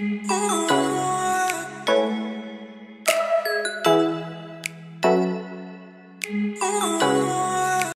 Ooh. Ooh.